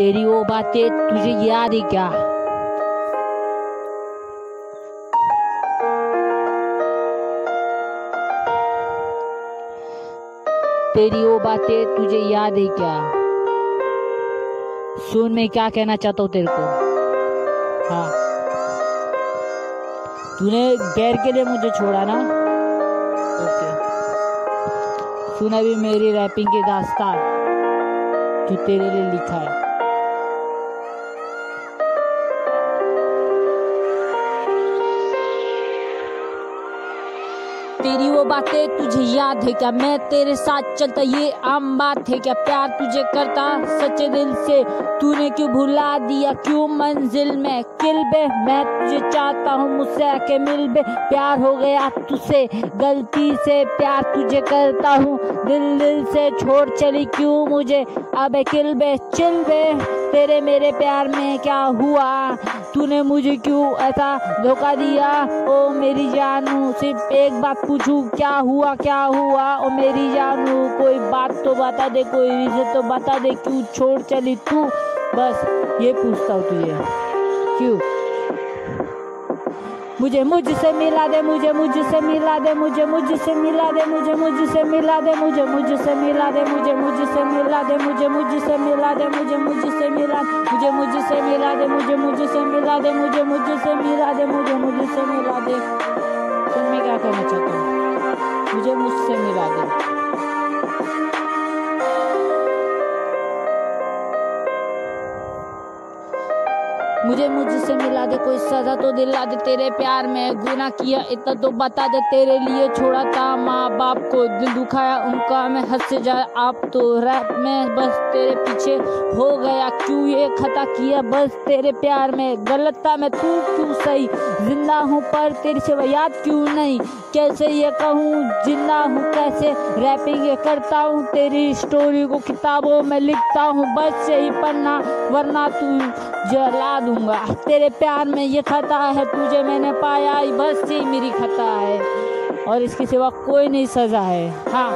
तेरी वो बातें तुझे याद है क्या? तेरी वो बातें तुझे याद है क्या? सुन, मैं क्या कहना चाहता हूँ तेरे को? हाँ। तूने गैर के लिए मुझे छोड़ा ना? ओके। सुन, अभी मेरी रैपिंग की दास्तान जो तेरे लिए लिखा है। तेरी वो बातें तुझे याद है क्या? मैं तेरे साथ चलता, ये आम बात है क्या? प्यार तुझे करता, सच्चे दिल से तूने क्यों भुला दिया? क्यों मंजिल में किल बे? मैं तुझे चाहता हूँ मुझसे आके मिल बे। प्यार हो गया तुझसे, गलती से प्यार तुझे करता हूँ। दिल दिल से छोड़ चली क्यों मुझे? अब किल बे, चिल बे। तेरे मेरे प्यार में क्या हुआ? तूने मुझे क्यों ऐसा धोखा दिया? ओ मेरी जानू, सिर्फ़ एक बात पूछू, क्या हुआ क्या हुआ? ओ मेरी जानू, कोई बात तो बता दे, कोई रीजन तो बता दे, क्यों छोड़ चली तू? बस ये पूछता हूँ तुझे। क्यों? मुझे मुझसे मिला दे मुझे मुझसे मिला दे मुझे मुझसे मिला दे मुझे मुझसे मिला दे मुझे मुझसे मिला दे मुझे मुझसे मिला दे मुझे मुझसे मिला दे मुझे मुझसे मिला मुझे मुझसे मिला दे मुझे मुझसे मिला दे मुझे मुझसे मिला दे मुझे मुझसे मिला दे तुम क्या कहना चाहता हूँ मुझे मुझसे मिला दे मुझे मुझसे मिला दे, कोई सजा तो दिला दे तेरे प्यार में। गुना किया, इतना तो बता दे तेरे लिए छोड़ा था। माँ बाप को दिल दुखाया, उनका मैं हद से जाए आप तो रैप में बस तेरे पीछे हो गया। क्यों ये खता किया बस तेरे प्यार में? गलत था मैं तू, क्यों सही? ज़िंदा हूँ पर तेरी सिवा याद क्यों नहीं? कैसे ये कहूँ, ज़िंदा हूँ कैसे? रैपिंग ये करता हूँ, तेरी स्टोरी को किताबों में लिखता हूँ। बस यही पढ़ना वरना तू जला दूँगा। तेरे प्यार में ये खता है, तुझे मैंने पाया बस यही मेरी खता है। और इसके सिवा कोई नहीं सजा है। हाँ।